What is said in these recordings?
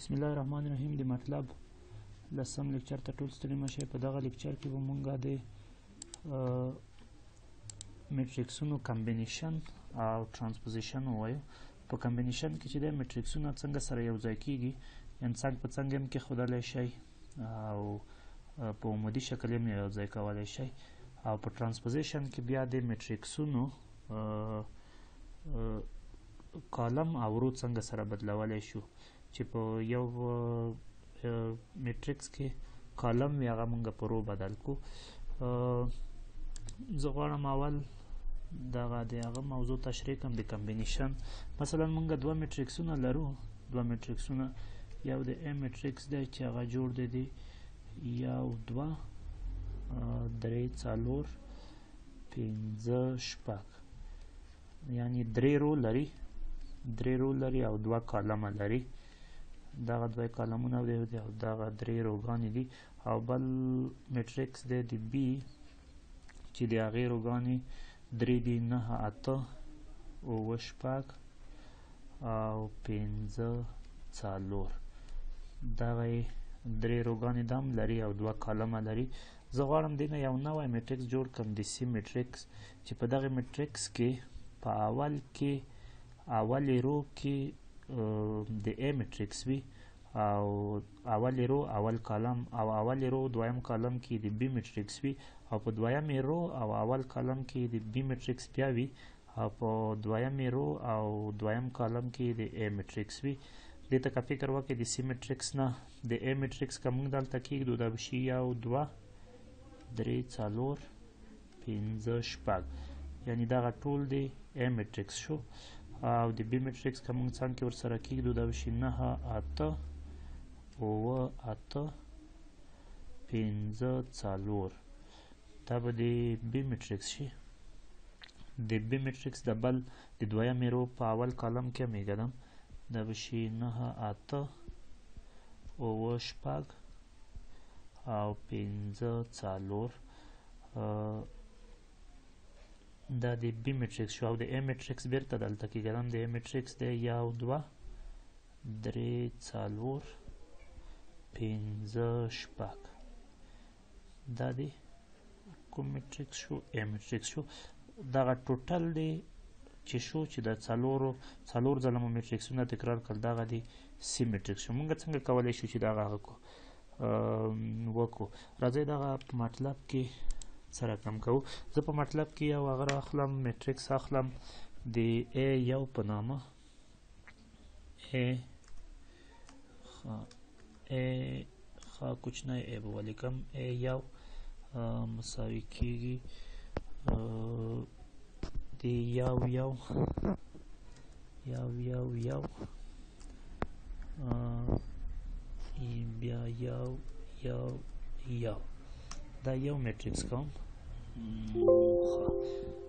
بسم الله الرحمن الرحیم د مطلب لسم لیکچر ته ټول ستړي مشه په دغه لیکچر کې به مونږه د میټریکسونو کمبینیشن او ترانسپوزیشن وایو په کمبینیشن کې چې د میټریکسونه څنګه سره یو ځای کیږي یعنی څنګ په څنګ هم کې خودلی شي او په عمودي شکل هم یو ځای کولی شي او په ترانسپوزیشن کې بیا د میټریکسونو کالم او رو څنګه سره بدلولای شو چې په یو میټریکس کې کالم وي هغه مونږ په رو بدل کو زه غواړم اول دغه د هغه موضوع تشریح کوم د کمبینیشن مثلا مونږ دوه میټریکسونه لرو دوه میټریکسونه یو د ا میټریکس دی چې هغه جوړ دی دی یو دوه درې څلور پنځه شپږ یعنی درې رو لري درې رو لري او دوه کالمه لري دغه دوه کالمونه دی او دغه درې روګانې دي او بل میټریکس دی د بی چې د هغې روګانې درې دي نهه اته اووه شپږ او پنځه څلور دغه یې درې روګانې دم لري او دوه کالمه لري زه غواړم دې نه یو نوی میټریکس جوړ کړم د سی میټریکس چې په دغه مټریکس کې په اول کې اولې رو کې د ای مټریکس وي او اولې رو اول کالم او اولې رو دویم کالم کې د بی مټریکس وي او په دویمې رو او اول کالم کې د بی مټریکس بیا وي او په دویمې رو او دویم کالم کې د ای مټریکس وي دې ته که فکر وکړئ د سی مټریکس نه د ای مټریکس که موږ دلته کېږدو دا به شي یو دوه درې څلور پنځه شپږ یعنی دغه ټول دی ای میټریکس شو او د بی میټریکس که مونږ څنګ کې ورسره کېږدو دا به شي نهه اته اووه اته پنځه څلور دا به د بی میټریکس شي د بی میټریکس د بل د دویمې رو په اول کالم کې هم ږدم دا به شي نهه اته اووه شپږ او پنځه څلور دا د بي میټریکس شو او د ای میټریکس بیرته دلته کېږي دا هم د ای میټریکس دی یو دوه درې څلور پنځه شپږ دا دی کوم میټریکس شو ای میټریکس شو دغه ټوټل دی چې شو چې د څلورو څلور ځله مو میټریکسونه تکرار کړل دغه دی سی میټریکس شو موږ څنګه کولی شو چې دغه هغه کو وکړو راځئ دغه مطلب کې څه رقم کوو زه په مطلب کې یو هغه اخلم میټریکس اخلم د ای یو په نامه ای خا ای خا کوچنی ای به ولیکم ای یو مساوي کیږي د یو یو یو یو یو بیا یو یو یو دا یو میټریکس کوم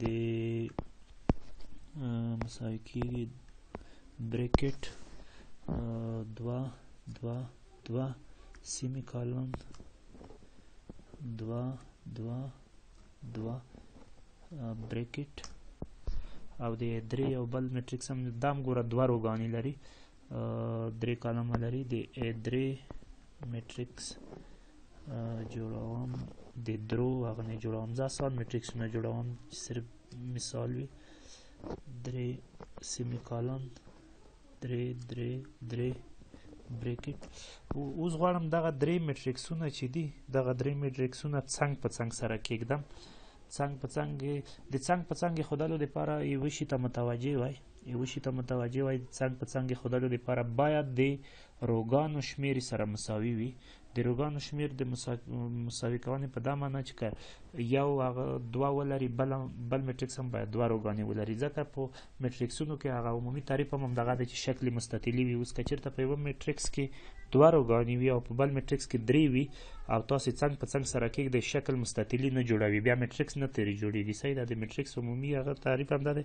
د مساوي کېږي بریکټ دوه دوه دوه سیمی کالون دوه دوه دوه بریکټ او د درې او بل میټریکس هم دام ګوره دوه روګانې لري درې کالمه لري د درې میټریکس جوړوم د درو هغه نه جوړوم زه آسان میټریکسونه جوړوم چې صرف مثال وي درې سیمیکالون درې درې درې بریکټ اوس غواړم دغه درې میټریکسونه چې دي دغه درې میټریکسونه څنګ په څنګ سره کېږدم څنګ په څنګ د څنګ په څنګ خودلو لپاره یو شي ته متوجه وای یو شي ته متوجه وای څنګ په څنګ خودلو لپاره باید د روګانو شمیر سره مساوي وي د روګانو شمیر د مساوي کونې په دا معنی چې که یو هغه دوه ولري بل بل میټریکس هم باید دوه روګانې ولري ځکه په میټریکسونو کې هغه عمومي تعریف هم دغه دی چې شکل مستطیلي وي اوس که چېرته په یوه میټریکس کې دوه روګانې وي او په بل میټریکس کې درې وي او تاسو څنګ په څنګ سره کېږدئ شکل مستطیلي نه جوړوي بیا میټریکس نه ترې جوړېږي صحیح ده د میټریکس عمومي هغه تعریف هم دا دی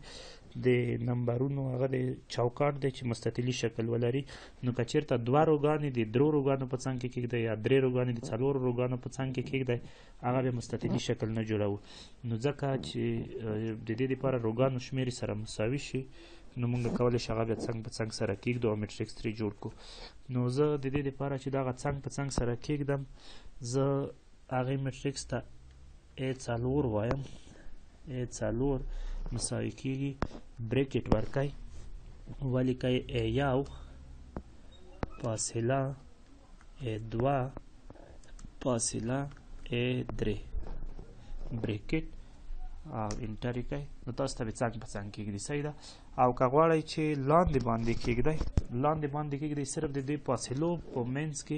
د نمبرونو هغه د چوکاټ دی چې مستطیلي شکل ولري نو که چېرته دوه روګانې د درو روګانو په څنګ کې کېږدی یا درې روګانې د څلورو روګانو په څنګ کې کېږدی هغه بیا مستطیلي شکل نه جوړوو نو ځکه چې د دې لپاره روګانو شمېرې سره مساوي شي نو موږ کولی شو هغه بیا څنګ په څنګ سره کېږدو او مټریکس ترې جوړ کړو نو زه د دې لپاره چې دغه څنګ په څنګ سره کېږدم زه هغې مټریکس ته ای څلور وایم ای څلور مساوي کېږي بریکټ ورکړئ ولیکئ ای یو فاصله ای دوه فاصله ای درې بریکټ او انټر یې کړئ نو تاسو ته به څنګ په څنګ کېږدي صحیح ده او که غواړئ چې لاندې باندې کېږدئ لاندې باندې کېږدئ صرف د دوی فاصلو په منځ کې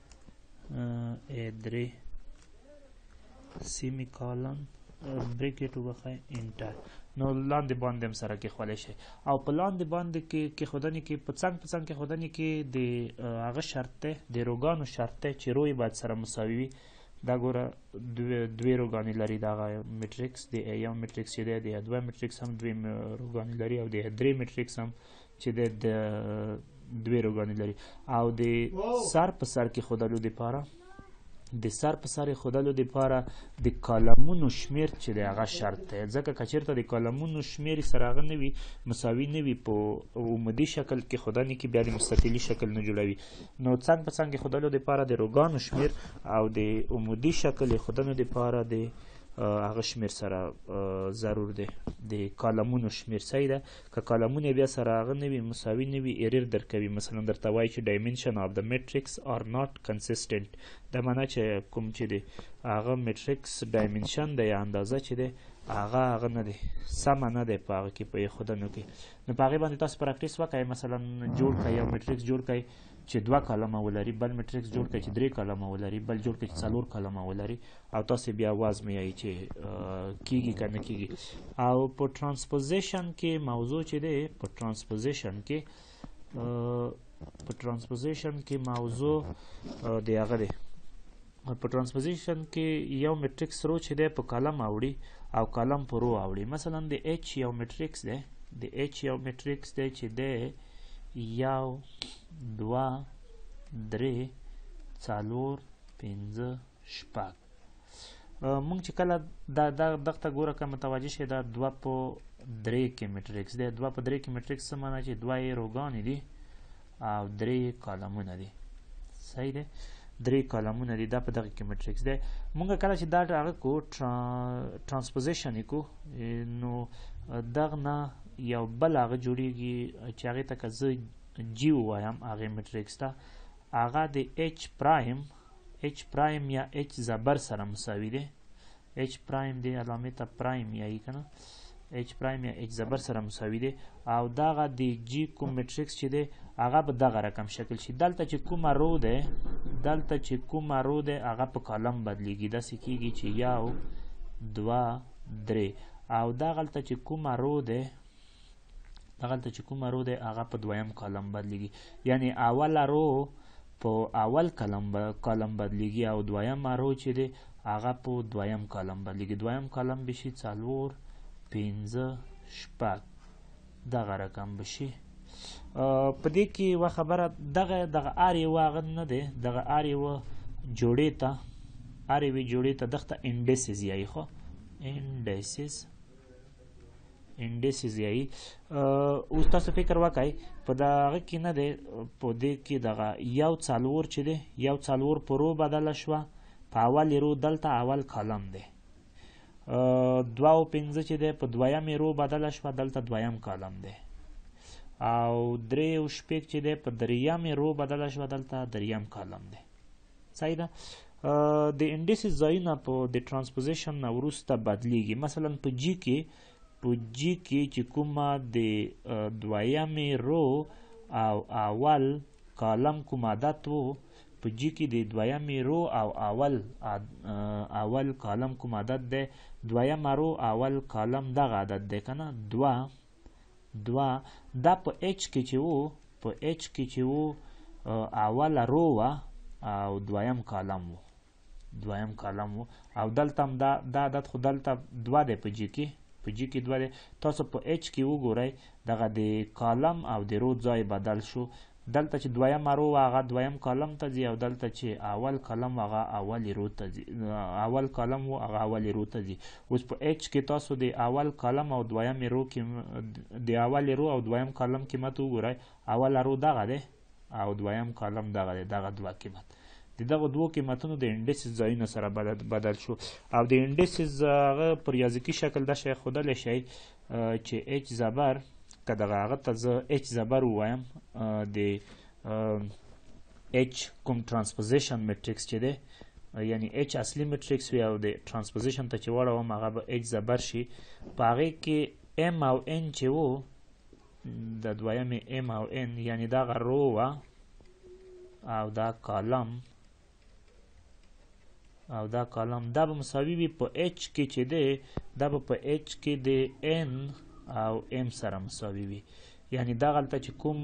ای درې سیمی کالن بریکټ وبخای انټر نو لاندې باندې هم سره کې خولې شي او په لاندې باندې کې کې خودنې کې په څنګ په څنګ کې خودنې کې د هغه شرط ته د روګانو شرط ته چې روی باید سره مساوي وي دا ګوره دوی روګانې لري دا میټریکس د یو میټریکس چې دی د دوه میټریکس هم دوی روګانې لري او د درې میټریکس هم چې د د دوه روګانی لري او د سر په سر کې خودلو د پاره د سر په سر خودلو د پاره د کالمونو شمیر چې د هغه شرط دی ځکه کچیرته د کالمونو شمیر سره هغه نه وي مساوي نه وي په عمودي شکل کې خودنې کې بیا د مستطیلي شکل نه جوړوي نو څنګ په څنګ خودلو د پاره د روګانو شمیر او د عمودي شکل خودنو د پاره د هغه شمیر سره ضرور دی د کالمونو شمیر صحیح ده که کالمونه بیا سره هغه نه وي مساوي نه وي ایریر درکوي مثلا درته وایي چې ډایمنشن اف د میټریکس ار ناټ کنسیسټنټ دا معنا چې کوم چې دی هغه میټریکس ډایمنشن دی یا اندازه چې دی هغه هغه نه دی سمه نه دی په هغه کې په ایښودنو کې نو په هغې باندې تاسو پراکټیس وکړئ مثلا جوړ کړئ یو میټریکس جوړ کړئ چې دوه کالمه ولري بل مټریکس جوړ کړئ چې درې کالمه ولري بل جوړ کړئ چې څلور کالمه ولري او تاسو بیا وازمویئ چې کیږي که نه کیږي او په ترانسپوزیشن کې موضوع چې دی په ترانسپوزیشن کې په ترانسپوزیشن کې موضوع دی هغه دی په ترانسپوزیشن کې یو میټریکس رو چې دی په کالم اوړي او کالم په رو اوړي مثلا د اچ یو میټریکس دی د اچ یو میټریکس دی چې دی یو دوه درې څلور پنځه شپږ مونږ چې کله دا دا دغه ګوره که متوجه شي دا دوه په درې کې میټریکس دی دوه په درې کې میټریکس څه معنی چې دوه یې روګانې دي او درې کالمونه دي صحیح دی درې کالمونه دي دا په دغه کې مټریکس دی مونږ کله چې دا هغه کو ترانسپوزیشن کو نو دغه نه یو بل هغه جوړیږي چې هغه ته که زه جی وایم هغه مټریکس ته هغه د اچ پرایم اچ پرایم یا اچ زبر سره مساوي دی اچ پرایم دی علامه ته پرایم یایي کنه اچ پرایم یا اچ زبر سره مساوي دی او دغه د جی کوم میټریکس چې دی هغه به دغه رقم شکل شي دلته چې کومه رو ده دلته چې کومه رو ده هغه په کالم بدلیږي داسې کیږي چې یو دوه درې او دغلته چې کومه رو ده دغه ته چې کومه رو ده هغه په دویم کالم بدلیږي یعنی اوله رو په اول کالم به کالم بدلیږي او دویم رو چې ده هغه په دویم کالم بدلیږي دویم کالم بشي څلور پنځه شپږ دغه رقم بشي په دې کې و خبره دغه دغه ار یو هغه نه دی دغه ار یو جوړې ته ار یو جوړې ته دغه انډیسز یې خو انډیسز انډیسز یی اوس تاسو فکر وکای په دغه کې نه دی په دې کې دغه یو څلور چې دی یو څلور په رو بدل شو په اول رو دلته اول کالم دی دوا او پنځه چې دی په دویم رو بدل شو دلته دویم کالم دی او درې او شپږ چې دی په دریم رو بدل شو دلته دریم کالم دی صحیح ده د انډیسز ځایونه په د ترانسپوزیشن نه وروسته بدلیږي مثلا په جی کې په جی کې چې کومه د دویمې رو او اول کالم کوم عادت وو په جی کې د دویمې رو او اول اول کالم کوم عادت دی دویمه رو اول کالم دغه عادت دی کنه دوه دوه دا په اچ کې چې وو په اچ کې چې وو اوله رو وه او دویم کالم وو دویم کالم وو او دلته هم دا دا عدد خو دلته دوه دی په جي کې په جي کې دوه دی تاسو په اچ کې وګورئ دغه د کالم او د رو ځای بدل شو دلته چې دویمه رو وه هغه دویم کالم ته ځي او دلته چې اول کالم هغه اولي رو ته ځي اول کالم و هغه اولي رو ته ځي اوس په اچ کې تاسو د اول کالم او دویم رو کې د اول رو او دویم کالم قیمت وګورئ اوله رو دغه دی او دویم کالم دغه دی دغه دوه قیمت د دغه دوه قیمتونو د انډیسز ځایونه سره بدل شو او د انډیسز هغه په ریاضیکي شکل دا شی ښودلی شئ چې اچ زبر که دغه هغه ته زه اچ زبر ووایم د اچ کوم ترانسپوزیشن میټریکس چې دی یعنی اچ اصلي میټریکس وي او د ترانسپوزیشن ته چې واړوم هغه به اچ زبر شي په هغې کې ام او ان چې وو د دویمې ام او ان یعنی دغه رو وه او دا کالم او دا کالم دا به مساوي وي په اچ کې چې دی دا به په اچ کې د ان او ام سره مساوي وي یعنی دا غلطه چې کوم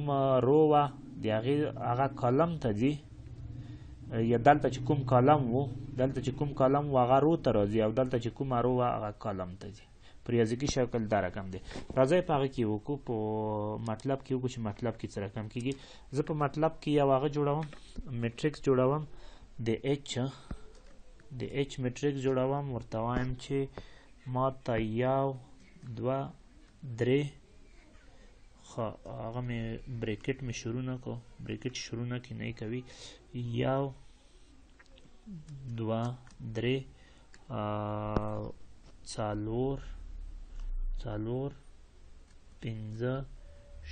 رو وه د هغې هغه کالم ته ځي یا دلته چې کوم کالم وو دلته چې کوم کالم وو هغه رو ته راځي او دلته چې کومه رو وه هغه کالم ته ځي په ریاضیکي شکل دا رقم دی راځئ په هغه کې وکړو په مطلب کې وکړو چې مطلب کې څه رقم کېږي زه په مطلب کې یو هغه جوړوم میټریکس جوړوم د ایچ د ایچ میټریکس جوړوم ورته وایم چې ما ته یو دوه درې خو هغه مې بریکټ مې شروع نه کو بریکټ شروع نه کې نه کوي یو دوه درې څلور څلور پنځه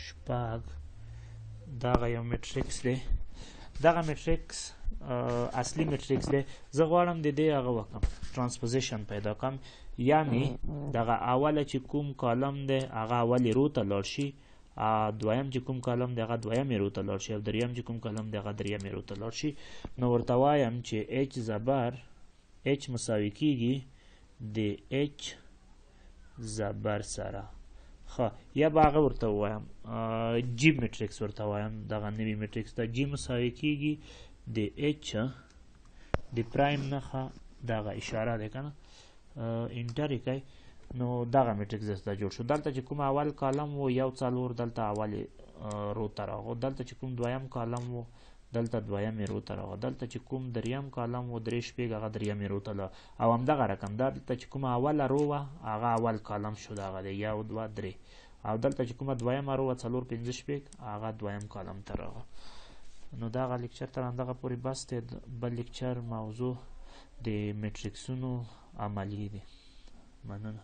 شپږ دغه یو میټریکس دی دغه میټریکس اصلي میټریکس دی زه غواړم د دې هغه وکم ترانسپوزیشن پیدا کم یا می دغه اوله چې کوم کالم دی هغه اولی رو ته لاړ شي دویم چې کوم کالم دی هغه دویم رو ته لاړ شي او دریم چې کوم کالم دی هغه دریم رو ته لاړ شي نو ورته وایم چې اچ زبر اچ مساوي کیږي د اچ زبر سره خو یا به هغه ورته وایم جی میټریکس ورته وایم دغه نوی میټریکس ته جی مساوي کیږي د اچ د پرایم نخه دغه اشاره ده کنه انټر کوي نو دغه میټریکس درته جوړ شو دلته چې کوم اول کالم وو یو څلور دلته اول رو ته راغو دلته چې کوم دویم کالم وو دلته دویمې رو ته راوه دلته چې کوم دریم کالم و درې شپېږ هغه درېیمې رو ته له او همدغه رقم دا دلته چې کومه اوله رو وه هغه اول کالم شو دغه دی یو دوه درې او دلته چې کومه دویمه رو وه څلور پنځه شپېږ هغه دویم کالم ته راغله نو دغه لیکچر تر همدغه پورې بس دی بل لیکچر موضوع د میټریکسونو عملی دی مننه